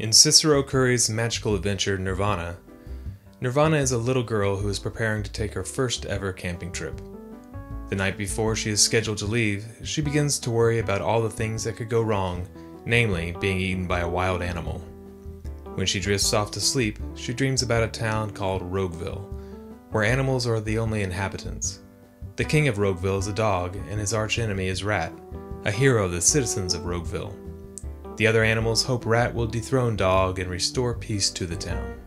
In Cicero Curry's magical adventure Nirvana, Nirvana is a little girl who is preparing to take her first ever camping trip. The night before she is scheduled to leave, she begins to worry about all the things that could go wrong, namely being eaten by a wild animal. When she drifts off to sleep, she dreams about a town called Rogueville, where animals are the only inhabitants. The king of Rogueville is a dog, and his archenemy is Rat, a hero of the citizens of Rogueville. The other animals hope Rat will dethrone Dog and restore peace to the town.